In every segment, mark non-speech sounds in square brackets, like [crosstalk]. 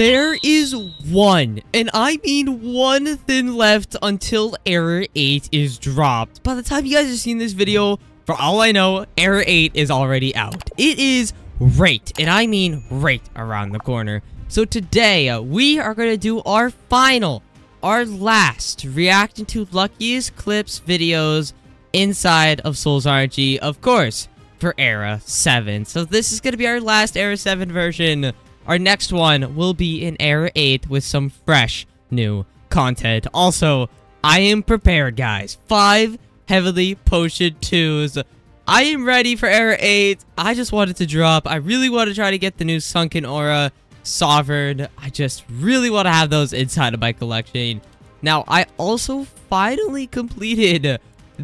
There is one, and I mean one thing left until Era 8 is dropped. By the time you guys are seeing this video, for all I know, Era 8 is already out. It is right, and I mean right around the corner. So today, uh, we are going to do our final, our last reacting to luckiest clips videos inside of Sol's RNG, of course, for Era 7. So this is going to be our last Era 7 version. Our next one will be in Era 8 with some fresh new content. Also, I am prepared, guys. Five Heavenly Potion 2s. I am ready for Era 8. I just wanted to drop. I really want to try to get the new Sunken Aura Sovereign. I just really want to have those inside of my collection. Now, I also finally completed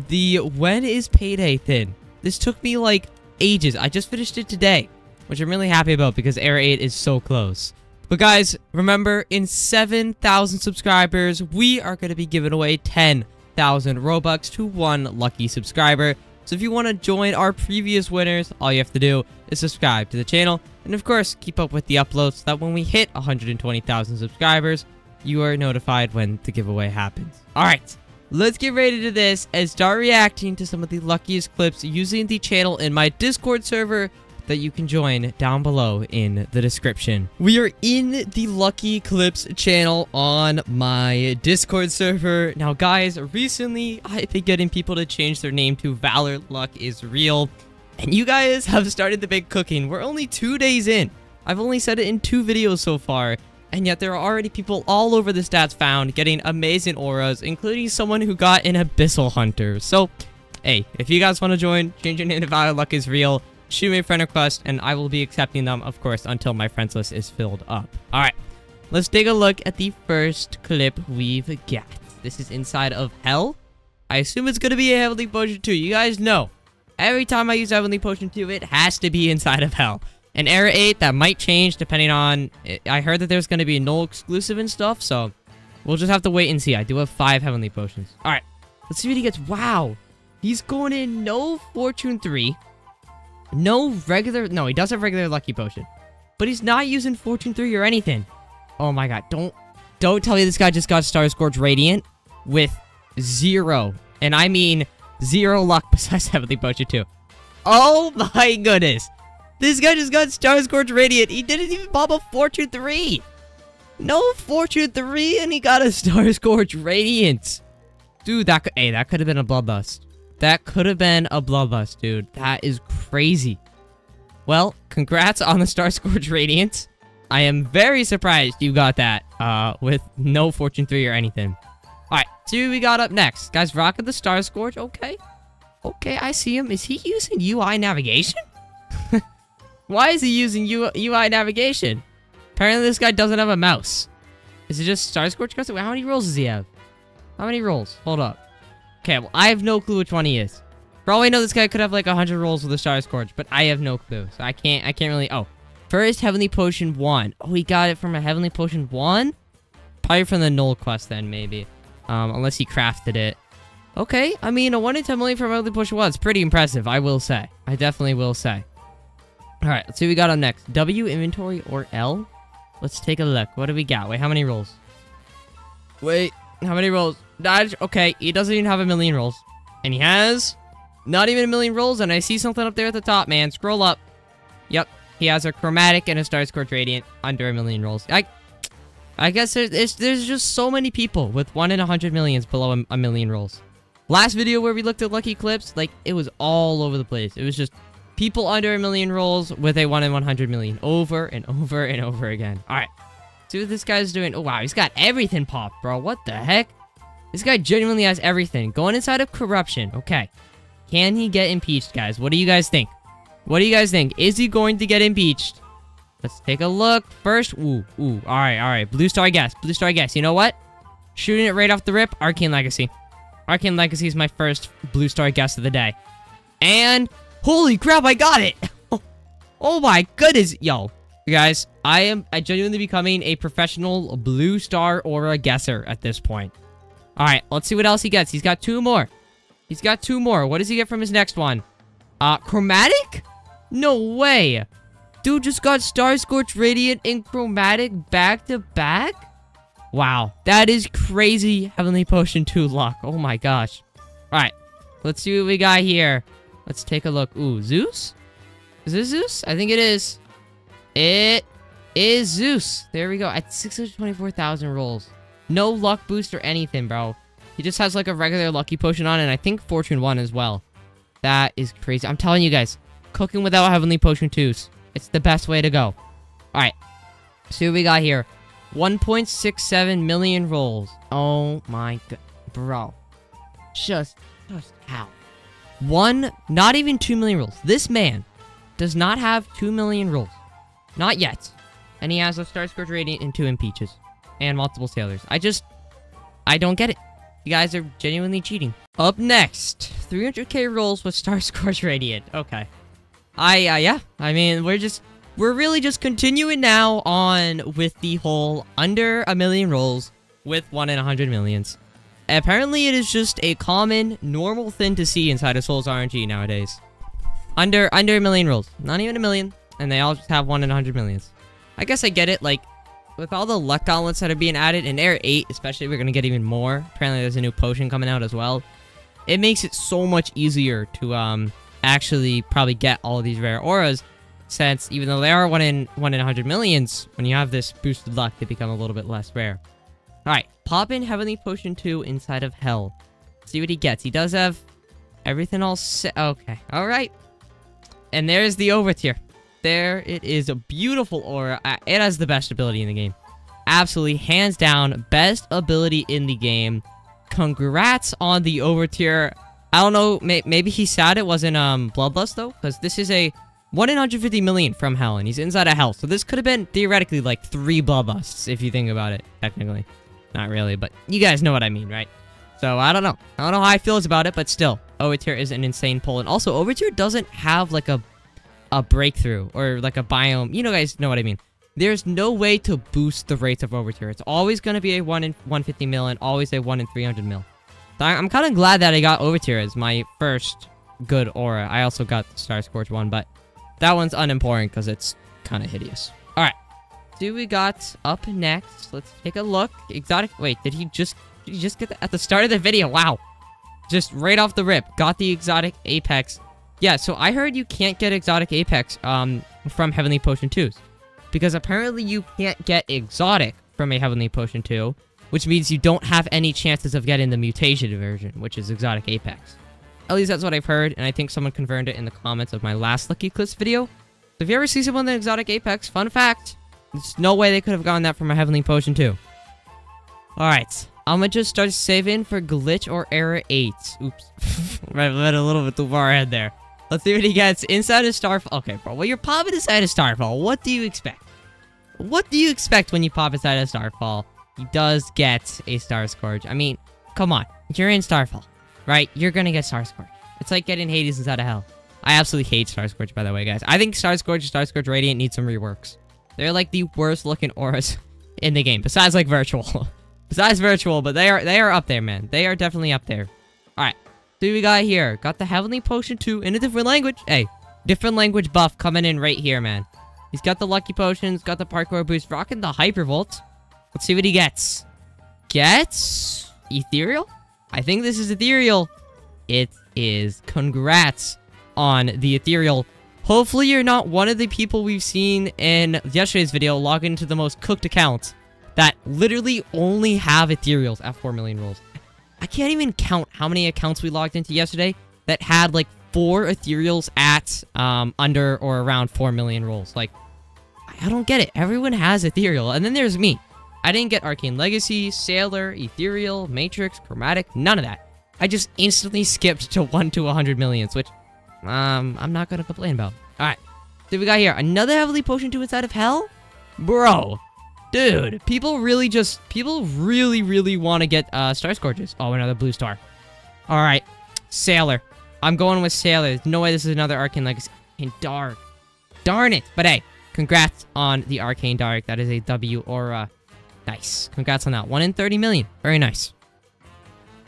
the When is Payday thing. This took me like ages. I just finished it today, which I'm really happy about because Era 8 is so close. But guys, remember, in 7,000 subscribers, we are going to be giving away 10,000 Robux to one lucky subscriber. So if you want to join our previous winners, all you have to do is subscribe to the channel. And of course, keep up with the uploads so that when we hit 120,000 subscribers, you are notified when the giveaway happens. Alright, let's get ready to this and start reacting to some of the luckiest clips using the channel in my Discord server that you can join down below in the description. We are in the Lucky Clips channel on my Discord server. Now, guys, recently I've been getting people to change their name to Valor Luck is Real, and you guys have started the big cooking. We're only two days in. I've only said it in two videos so far, and yet there are already people all over the stats found getting amazing auras, including someone who got an Abyssal Hunter. So, hey, if you guys want to join, change your name to Valor Luck is Real, shoot me a friend request, and I will be accepting them, of course, until my friends list is filled up. Alright, let's take a look at the first clip we've got. This is inside of Hell. I assume it's going to be a Heavenly Potion 2. You guys know, every time I use Heavenly Potion 2, it has to be [laughs] inside of Hell. And Era 8, that might change depending on... Eh, I heard that there's going to be no exclusive and stuff, so... We'll just have to wait and see. I do have five Heavenly Potions. Alright, let's see what he gets. Wow! He's going in no Fortune 3. No regular... No, he does have regular Lucky Potion. But he's not using Fortune 3 or anything. Oh my god, don't... Don't tell me this guy just got Star Scourge Radiant with zero. And I mean zero luck [laughs] besides Heavenly Potion 2. Oh my goodness. This guy just got Star Scourge Radiant. He didn't even pop a Fortune 3. No Fortune 3 and he got a Star Scourge Radiant. Dude, that could... Hey, that could have been a Bloodlust. That could have been a Bloodlust, dude. That is crazy. Well, congrats on the Star Scourge Radiant. I am very surprised you got that uh, with no Fortune 3 or anything. Alright, see what we got up next. Guys, Rocket the Star Scourge. Okay. Okay, I see him. Is he using UI navigation? [laughs] Why is he using U UI navigation? Apparently this guy doesn't have a mouse. Is it just Star Custom? How many rolls does he have? How many rolls? Hold up. Okay, well, I have no clue which one he is. For all I know, this guy could have like 100 rolls with a Star Scourge, but I have no clue. So I can't, I can't really... Oh, first Heavenly Potion 1. Oh, he got it from a Heavenly Potion 1? Probably from the Null quest then, maybe. Um, unless he crafted it. Okay, I mean, a 1 in 10 million from Heavenly Potion 1 is pretty impressive, I will say. I definitely will say. Alright, let's see what we got on next. W, inventory, or L? Let's take a look. What do we got? Wait, how many rolls? Wait, how many rolls? Dodge. Okay, he doesn't even have a million rolls. And he has not even a million rolls, and I see something up there at the top, man. Scroll up. Yep, he has a chromatic and a Star Scourge Radiant under a million rolls. I I guess there's, there's just so many people with 1 in a 100 millions below a, a million rolls. Last video where we looked at lucky clips, like, it was all over the place. It was just people under a million rolls with a 1 in 100 million over and over and over again. Alright, see what this guy's doing. Oh, wow, he's got everything popped, bro. What the heck? This guy genuinely has everything. Going inside of corruption. Okay. Can he get impeached, guys? What do you guys think? What do you guys think? Is he going to get impeached? Let's take a look. First, ooh, ooh. All right, all right. Blue Star Guess. Blue Star Guess. You know what? Shooting it right off the rip. Arcane Legacy. Arcane Legacy is my first Blue Star Guess of the day. And, holy crap, I got it! [laughs] oh my goodness. Yo, guys, I am I genuinely becoming a professional Blue Star Aura guesser at this point. All right, let's see what else he gets. He's got two more. He's got two more. What does he get from his next one? Uh, chromatic? No way. dude just got Star Scourge Radiant and Chromatic back to back? Wow, that is crazy Heavenly Potion 2 luck. Oh my gosh. Alright, let's see what we got here. Let's take a look. Ooh, Zeus? Is this Zeus? I think it is. It is Zeus. There we go. At 624,000 rolls. No luck boost or anything, bro. He just has like a regular lucky potion on and I think Fortune 1 as well. That is crazy. I'm telling you guys, cooking without Heavenly Potion 2s. It's the best way to go. Alright. See what we got here. 1.67 million rolls. Oh my god. Bro. Just, just how? One, not even 2 million rolls. This man does not have 2 million rolls. Not yet. And he has a Star Scourge Radiant and two Impeaches. And multiple Sailors. I just... I don't get it. You guys are genuinely cheating. Up next, 300k rolls with Star [laughs] Scourge Radiant. Okay. I, uh, yeah. I mean, we're just... We're really just continuing now on with the whole under a million rolls with one in a hundred millions. Apparently, it is just a common, normal thing to see inside of Sol's RNG nowadays. Under under a million rolls. Not even a million. And they all just have one in a hundred millions. I guess I get it, like, with all the luck gauntlets that are being added, in Era 8 especially, we're going to get even more. Apparently there's a new potion coming out as well. It makes it so much easier to um actually probably get all of these rare auras, since even though they are 1 in 1 in 100 millions, when you have this boosted luck, they become a little bit less rare. Alright, pop in Heavenly Potion 2 inside of Hell. See what he gets. He does have everything all set. Okay, alright. And there's the overture there. It is a beautiful aura. It has the best ability in the game. Absolutely, hands down, best ability in the game. Congrats on the overture. I don't know, may maybe he's sad it wasn't um Bloodlust, though, because this is a 1 in 150 million from Hell, and he's inside of Hell. So this could have been, theoretically, like three Bloodlusts, if you think about it, technically. Not really, but you guys know what I mean, right? So, I don't know. I don't know how I feels about it, but still, Overture is an insane pull. And also, Overture doesn't have, like, a a breakthrough or like a biome. You know, guys know what I mean. There's no way to boost the rates of overture. It's always going to be a 1 in 150 mil and always a 1 in 300 mil. I'm kind of glad that I got overture as my first good aura. I also got the Star Scourge one, but that one's unimportant because it's kind of hideous. All right. Do we got up next? Let's take a look. Exotic. Wait, did he just did he just get that at the start of the video? Wow. Just right off the rip. Got the exotic apex yeah, so I heard you can't get Exotic Apex um, from Heavenly Potion 2s. Because apparently you can't get Exotic from a Heavenly Potion 2, which means you don't have any chances of getting the mutation version, which is Exotic Apex. At least that's what I've heard, and I think someone confirmed it in the comments of my last Lucky Clips video. So if you ever see someone with an Exotic Apex, fun fact, there's no way they could have gotten that from a Heavenly Potion 2. Alright, I'm gonna just start saving for Glitch or Era 8. Oops. [laughs] right, went a little bit too far ahead there. Let's see what he gets inside of Starfall. Okay, bro. Well, you're popping inside of Starfall. What do you expect? What do you expect when you pop inside of Starfall? He does get a Star Scourge. I mean, come on. You're in Starfall, right? You're gonna get Star Scourge. It's like getting Hades inside of Hell. I absolutely hate Star Scourge, by the way, guys. I think Star Scourge and Star Scourge Radiant need some reworks. They're like the worst looking auras [laughs] in the game, besides like Virtual. [laughs] besides Virtual, but they are they are up there, man. They are definitely up there. Alright, so we got here? Got the Heavenly Potion 2 in a different language. Hey, different language buff coming in right here, man. He's got the Lucky Potions, got the Parkour Boost, rocking the Hypervolt. Let's see what he gets. Gets... Ethereal? I think this is Ethereal. It is. Congrats on the Ethereal. Hopefully you're not one of the people we've seen in yesterday's video log into the most cooked accounts that literally only have Ethereals at 4 million rolls. I can't even count how many accounts we logged into yesterday that had like four ethereals at um, under or around 4 million rolls. Like, I don't get it. Everyone has ethereal. And then there's me. I didn't get Arcane Legacy, Sailor, Ethereal, Matrix, Chromatic, none of that. I just instantly skipped to 1 to 100 millions, which um, I'm not going to complain about. Alright, so we got here another Heavenly Potion to inside of Hell? Bro, Dude, people really just... People really, really want to get uh, Star Scourges. Oh, another blue star. Alright. Sailor. I'm going with Sailor. There's no way this is another Arcane Legacy. Arcane Dark. Darn it. But hey, congrats on the Arcane Dark. That is a W aura. Nice. Congrats on that. 1 in 30 million. Very nice.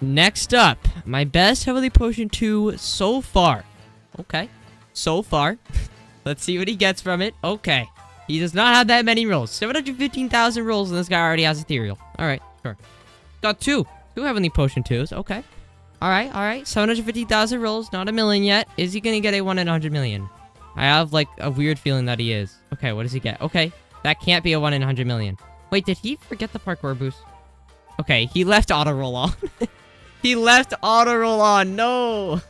Next up, my best Heavenly Potion 2 so far. Okay. So far. [laughs] Let's see what he gets from it. Okay. He does not have that many rolls. 715,000 rolls, and this guy already has Ethereal. All right, sure. Got two. Two Heavenly Potion 2s. Okay. All right, all right. 750,000 rolls, not a million yet. Is he to get a 1 in 100 million? I have, like, a weird feeling that he is. Okay, what does he get? Okay, that can't be a 1 in 100 million. Wait, did he forget the parkour boost? Okay, he left auto roll on. [laughs] he left auto roll on. No.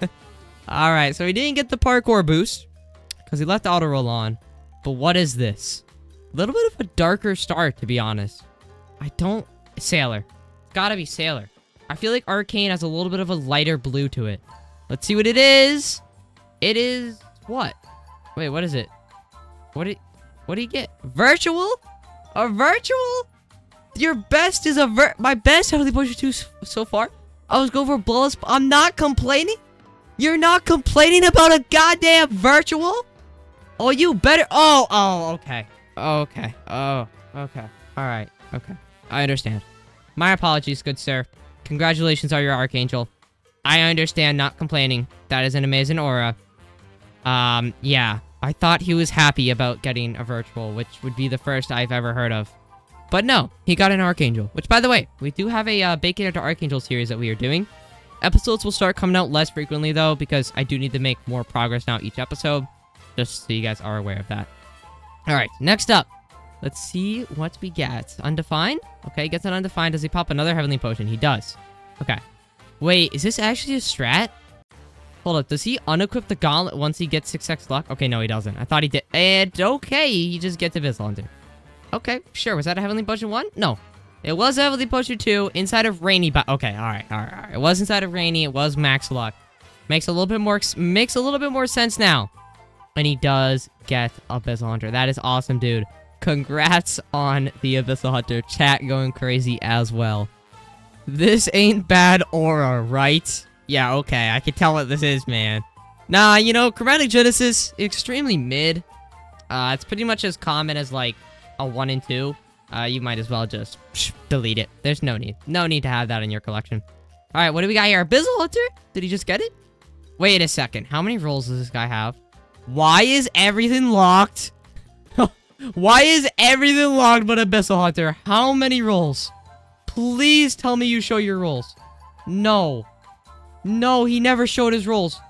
[laughs] all right, so he didn't get the parkour boost because he left auto roll on. But what is this? A little bit of a darker star, to be honest. I don't... Sailor. It's gotta be Sailor. I feel like Arcane has a little bit of a lighter blue to it. Let's see what it is. It is... What? Wait, what is it? What. What do you get? Virtual? A virtual? Your best is a ver... My best Heavenly Potion 2 so far? I was going for Bloodlust... I'm not complaining? You're not complaining about a goddamn virtual? Oh, you better. Oh, oh, okay. Okay. Oh, okay. All right. Okay. I understand. My apologies, good sir. Congratulations are your Archangel. I understand not complaining. That is an amazing aura. Um, yeah. I thought he was happy about getting a virtual, which would be the first I've ever heard of. But no, he got an Archangel. Which, by the way, we do have a uh, Bacon into Archangel series that we are doing. Episodes will start coming out less frequently, though, because I do need to make more progress now each episode. Just so you guys are aware of that. Alright, next up. Let's see what we get. Undefined? Okay, he gets an undefined. Does he pop another heavenly potion? He does. Okay. Wait, is this actually a strat? Hold up, does he unequip the gauntlet once he gets 6x luck? Okay, no, he doesn't. I thought he did. And okay, he just gets Abyssal Hunter. Okay, sure. Was that a Heavenly Potion 1? No. It was Heavenly Potion 2 inside of Rainy, but okay, alright, alright, alright. It was inside of Rainy, it was Max Luck. Makes a little bit more makes a little bit more sense now and he does get Abyssal Hunter. That is awesome, dude. Congrats on the Abyssal Hunter. Chat going crazy as well. This ain't bad aura, right? Yeah, okay. I can tell what this is, man. Nah, you know, Chromatic Genesis, extremely mid. Uh, it's pretty much as common as, like, a 1 and 2. Uh, you might as well just psh, delete it. There's no need. No need to have that in your collection. Alright, what do we got here? Abyssal Hunter? Did he just get it? Wait a second. How many rolls does this guy have? Why is everything locked? [laughs] Why is everything locked but Abyssal Hunter? How many rolls? Please tell me you show your rolls. No. No, he never showed his rolls.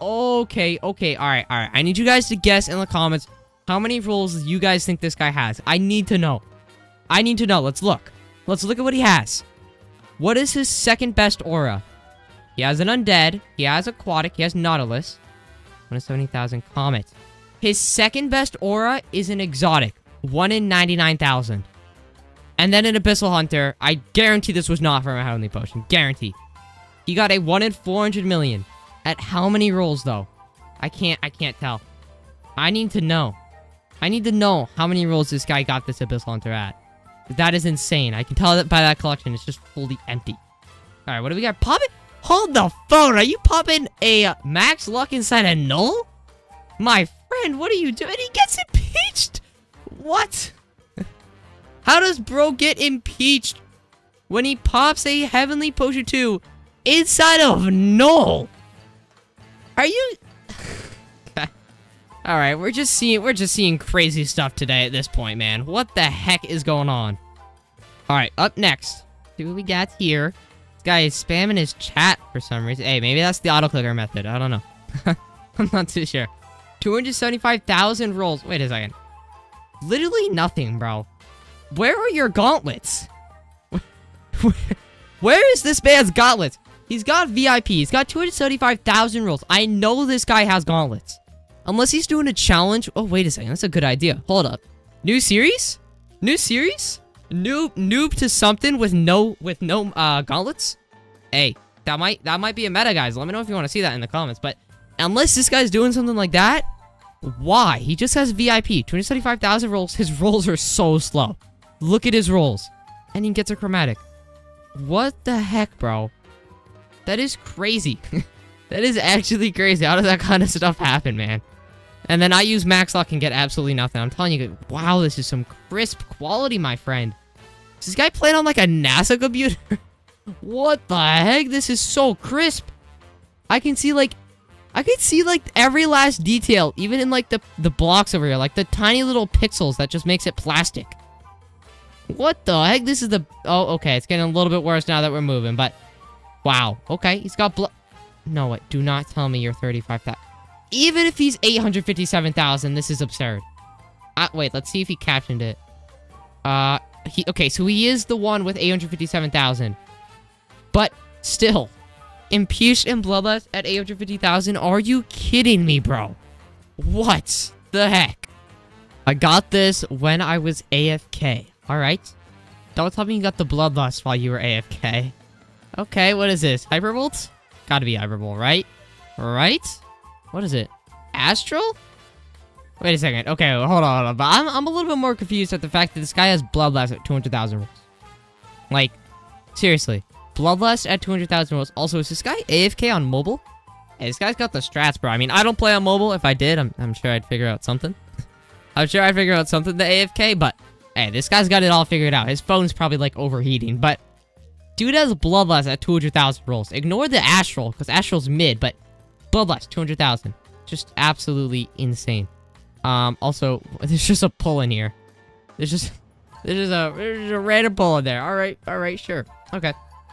Okay, okay, alright, alright. I need you guys to guess in the comments how many rolls you guys think this guy has. I need to know. I need to know. Let's look. Let's look at what he has. What is his second best aura? He has an Undead. He has Aquatic. He has Nautilus. 170,000 Comet. His second best aura is an exotic. 1 in 99,000. And then an Abyssal Hunter. I guarantee this was not from a Heavenly Potion. Guarantee. He got a 1 in 400 million. At how many rolls, though? I can't, I can't tell. I need to know. I need to know how many rolls this guy got this Abyssal Hunter at. That is insane. I can tell that by that collection. It's just fully empty. Alright, what do we got? Pop it! Hold the phone. Are you popping a uh, max luck inside a null? My friend, what are you doing? He gets impeached. What? [laughs] How does bro get impeached when he pops a heavenly potion 2 inside of null? Are you... [laughs] All right, we're just seeing we're just seeing crazy stuff today at this point, man. What the heck is going on? All right, up next, see what we got here. Guy is spamming his chat for some reason. Hey, maybe that's the auto-clicker method. I don't know. [laughs] I'm not too sure. 275,000 rolls. Wait a second. Literally nothing, bro. Where are your gauntlets? [laughs] Where is this man's gauntlets? He's got VIP. He's got 275,000 rolls. I know this guy has gauntlets. Unless he's doing a challenge. Oh, wait a second. That's a good idea. Hold up. New series? New series? Noob noob to something with no with no uh gauntlets? Hey that might that might be a meta guys. Let me know if you want to see that in the comments. But unless this guy's doing something like that why? He just has vip 275,000 rolls. His rolls are so slow. Look at his rolls. And he gets a chromatic. What the heck bro? That is crazy. [laughs] That is actually crazy. How does that kind of stuff happen man? And then I use Max Luck and get absolutely nothing. I'm telling you, wow, this is some crisp quality, my friend. Is this guy playing on like a NASA computer? [laughs] what the heck? This is so crisp. I can see like I can see like every last detail, even in like the, the blocks over here, like the tiny little pixels that just makes it plastic. What the heck? This is the... Oh, okay. It's getting a little bit worse now that we're moving, but... Wow. Okay. He's got blood... No, what? Do not tell me you're 35,000. Even if he's 857,000, this is absurd. Uh, wait, let's see if he captioned it. Uh, he... Okay, so he is the one with 857,000. But, still... Impush and Bloodlust at 850,000? Are you kidding me, bro? What the heck? I got this when I was AFK. Alright. Don't tell me you got the Bloodlust while you were AFK. Okay, what is this? Hypervolt? Gotta be Hypervolt, right? Right? What is it? Astral? Wait a second. Okay, hold on, hold on. But I'm, I'm a little bit more confused at the fact that this guy has Bloodlust at 200,000 rolls. Like, seriously. Bloodlust at 200,000 rolls. Also, is this guy AFK on mobile? Hey, this guy's got the strats, bro. I mean, I don't play on mobile. If I did, I'm, I'm sure I'd figure out something. [laughs] I'm sure I'd figure out something to AFK, but hey, this guy's got it all figured out. His phone's probably, like, overheating, but dude has Bloodlust at 200,000 rolls. Ignore the Astral, because Astral's mid, but Bloodlust, 200,000. Just absolutely insane. Um, also, [laughs] there's just a pull in here. There's just, there's just a, there's a random pull in there. All right, all right, sure. Okay.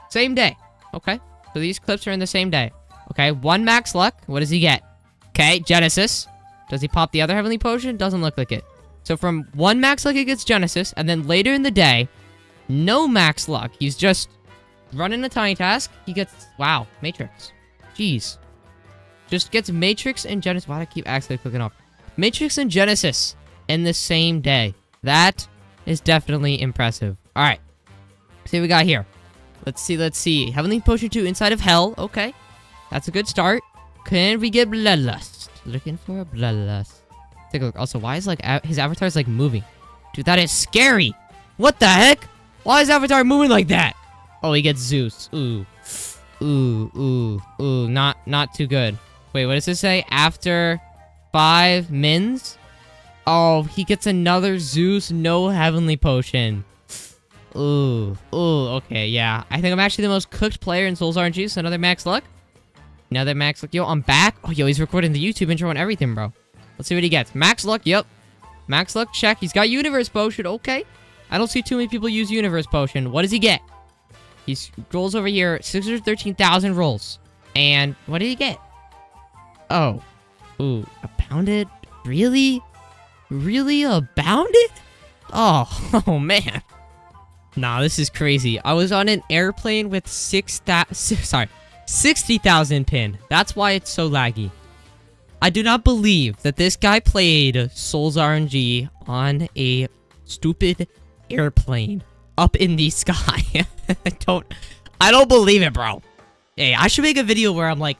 Same day. Okay. So these clips are in the same day. Okay, one max luck. What does he get? Okay, Genesis. Does he pop the other Heavenly Potion? Doesn't look like it. So from one max luck, he gets Genesis, and then later in the day, no max luck. He's just running a tiny task. He gets, wow, Matrix. Jeez. Just gets Matrix and Genesis. Why do I keep accidentally clicking off? Matrix and Genesis in the same day. That is definitely impressive. All right. See what we got here. Let's see, let's see. Heavenly Potion 2 inside of Hell. Okay. That's a good start. Can we get Bloodlust? Looking for a Bloodlust. Take a look. Also, why is like his avatar is like moving? Dude, that is scary. What the heck? Why is Avatar moving like that? Oh, he gets Zeus. Ooh. Ooh, ooh, ooh. Not, not too good. Wait, what does this say? After five mins? Oh, he gets another Zeus, no Heavenly Potion. Ooh, ooh, okay, yeah. I think I'm actually the most cooked player in Sol's RNG, so another max luck. Another max luck. Yo, I'm back. Oh, yo, he's recording the YouTube intro and everything, bro. Let's see what he gets. Max luck, yep. Max luck, check. He's got Universe Potion, okay. I don't see too many people use Universe Potion. What does he get? He rolls over here, 613,000 rolls. And what did he get? Oh. Ooh, a pounded? Really? Really a bounded? Oh, [laughs] oh man. Nah, this is crazy. I was on an airplane with six that sorry, 60,000 pin. That's why it's so laggy. I do not believe that this guy played Sol's RNG on a stupid airplane up in the [laughs] sky. [laughs] I don't I don't believe it, bro. Hey, I should make a video where I'm like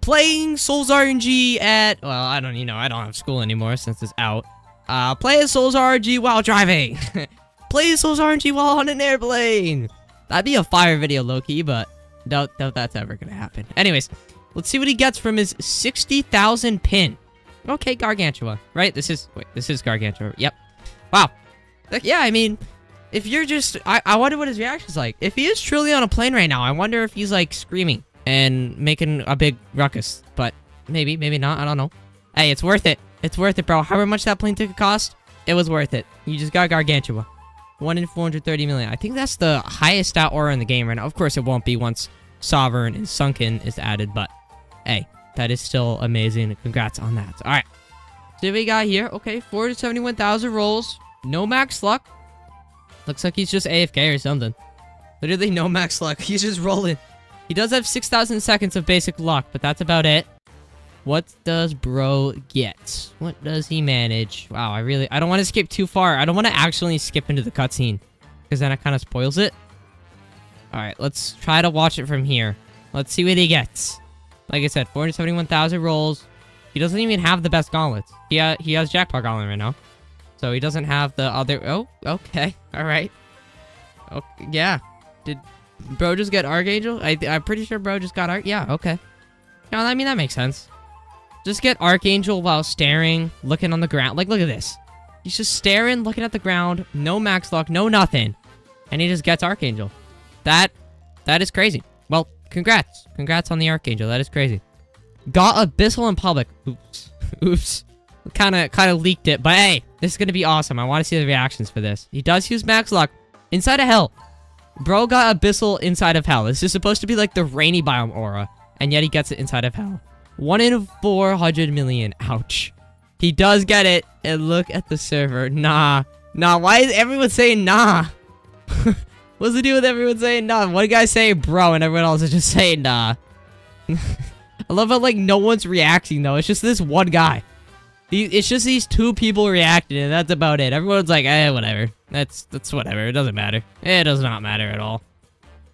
playing Sol's RNG at well, I don't you know, I don't have school anymore since it's out. Uh play Sol's RNG while driving. [laughs] Play Sol's RNG while on an airplane. That'd be a fire video, low-key, but doubt, doubt that's ever gonna happen. Anyways, let's see what he gets from his 60,000 pin. Okay, Gargantua, right? This is, wait, this is Gargantua. Yep. Wow. Like, yeah, I mean, if you're just, I, I wonder what his reaction's like. If he is truly on a plane right now, I wonder if he's, like, screaming and making a big ruckus. But maybe, maybe not, I don't know. Hey, it's worth it. It's worth it, bro. However much that plane ticket cost, it was worth it. You just got Gargantua. 1 in 430 million. I think that's the highest stat aura in the game right now. Of course, it won't be once Sovereign and Sunken is added, but hey, that is still amazing. Congrats on that. All right. So we got here, okay, 471,000 rolls. No max luck. Looks like he's just AFK or something. Literally no max luck. [laughs] He's just rolling. He does have 6,000 seconds of basic luck, but that's about it. What does bro get? What does he manage? Wow, I really... I don't want to skip too far. I don't want to actually skip into the cutscene. Because then it kind of spoils it. Alright, let's try to watch it from here. Let's see what he gets. Like I said, 471,000 rolls. He doesn't even have the best gauntlets. He, uh, he has Jackpot Gauntlet right now. So he doesn't have the other... Oh, okay. [laughs] Alright. Okay, yeah. Did bro just get Archangel? I, I'm pretty sure bro just got Arch... Yeah, okay. No, I mean, that makes sense. Just get Archangel while staring, looking on the ground. Like, look at this. He's just staring, looking at the ground. No max luck, no nothing. And he just gets Archangel. That, that is crazy. Well, congrats. Congrats on the Archangel. That is crazy. Got Abyssal in public. Oops. [laughs] Oops. Kind of kind of leaked it, but hey, this is going to be awesome. I want to see the reactions for this. He does use max luck inside of hell. Bro got Abyssal inside of hell. This is supposed to be like the rainy biome aura, and yet he gets it inside of hell. 1 in 400 million. Ouch. He does get it, and look at the server. Nah. Nah, why is everyone saying nah? [laughs] What's the deal with everyone saying nah? One guy saying bro, and everyone else is just saying nah. [laughs] I love how, like, no one's reacting, though. It's just this one guy. It's just these two people reacting, and that's about it. Everyone's like, eh, whatever. That's, that's whatever. It doesn't matter. It does not matter at all.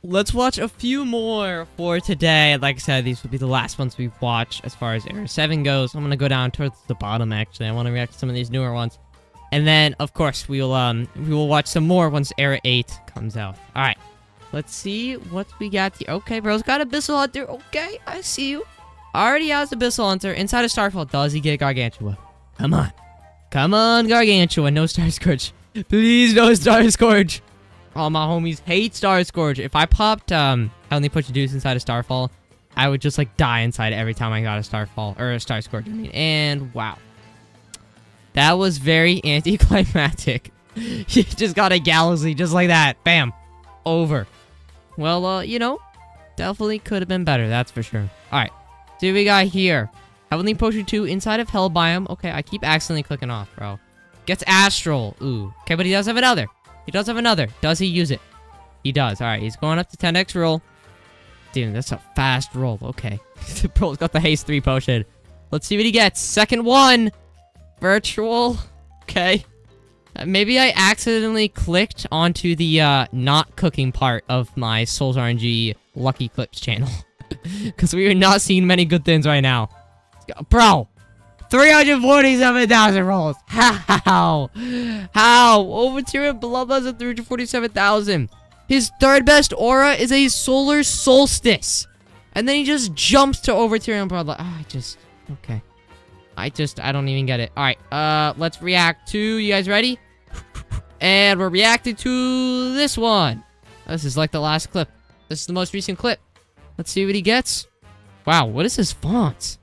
Let's watch a few more for today. Like I said, these will be the last ones we watch as far as Era 7 goes. I'm going to go down towards the bottom, actually. I want to react to some of these newer ones. And then, of course, we will um we will watch some more once Era 8 comes out. All right. Let's see what we got here. Okay, bro's got Abyssal Hunter. Okay, I see you. Already has Abyssal Hunter. Inside of Starfall, does he get Gargantua? Come on. Come on, Gargantua. No Star Scourge. Please, no Star Scourge. All my homies hate Star Scourge. If I popped um Heavenly Potion Deuce inside of Starfall, I would just like die inside every time I got a Starfall or a Star Scourge. I mean, and wow. That was very anticlimactic. [laughs] you just got a galaxy just like that. Bam. Over. Well, uh, you know, definitely could have been better. That's for sure. All right. See we got here. Heavenly Potion 2 inside of Hell Biome. Okay, I keep accidentally clicking off, bro. Gets Astral. Ooh. Okay, but he does have another. He does have another. Does he use it? He does. All right, he's going up to 10x roll. Dude, that's a fast roll. Okay. [laughs] Bro's got the Haste 3 potion. Let's see what he gets. Second one. Virtual. Okay. Uh, maybe I accidentally clicked onto the uh, not cooking part of my Sol's RNG Lucky Clips channel. [laughs] Because we are not seeing many good things right now. Bro! 347,000 rolls! [laughs] How? How? Over to tier Bloodlust at 347,000. His third best aura is a Solar Solstice. And then he just jumps to overture Bloodlust. Oh, I just... Okay. I just... I don't even get it. Alright, uh, let's react to... You guys ready? And we're reacting to this one. This is like the last clip. This is the most recent clip. Let's see what he gets. Wow, what is his font?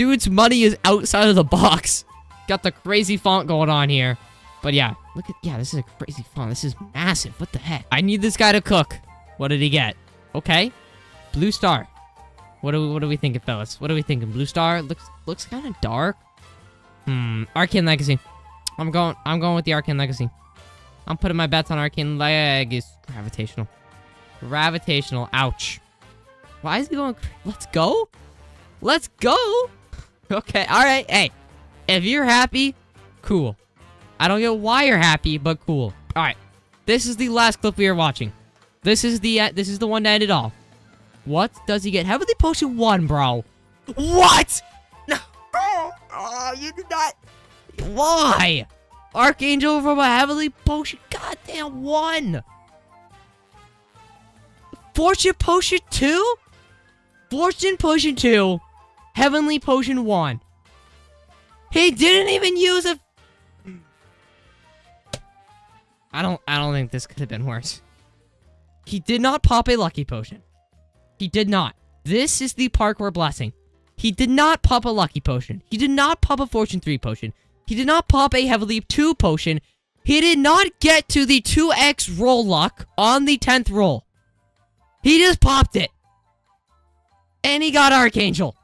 Dude's money is outside of the box. Got the crazy font going on here. But yeah, look at, yeah, this is a crazy font. This is massive. What the heck? I need this guy to cook. What did he get? Okay. Blue star. What are we, what are we thinking, fellas? What are we thinking? Blue star looks looks kind of dark. Hmm. Arcane Legacy. I'm going I'm going with the Arcane Legacy. I'm putting my bets on Arcane Legacy. Gravitational. Gravitational. Ouch. Why is he going? Let's go. Let's go. [laughs] Okay. All right. Hey, if you're happy, cool. I don't get why you're happy, but cool. All right. This is the last clip we are watching. This is the uh, this is the one that ended all. What does he get? Heavenly Potion 1, bro. What? No. [laughs] Oh, you did not. Why? Archangel from a Heavenly Potion. Goddamn one. Fortune Potion 2? Fortune Potion 2. Heavenly Potion 1. He didn't even use a... I don't I don't think this could have been worse. He did not pop a Lucky Potion. He did not. This is the Parkour Blessing. He did not pop a Lucky Potion. He did not pop a Fortune 3 Potion. He did not pop a Heavenly 2 Potion. He did not get to the 2x roll luck on the 10th roll. He just popped it. And he got Archangel.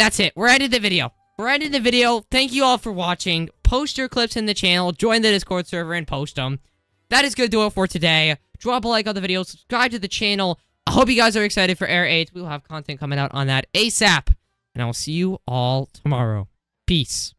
That's it. We're ending the video. We're ending the video. Thank you all for watching. Post your clips in the channel. Join the Discord server and post them. That is going to do it for today. Drop a like on the video. Subscribe to the channel. I hope you guys are excited for Era 8. We will have content coming out on that ASAP. And I will see you all tomorrow. Peace.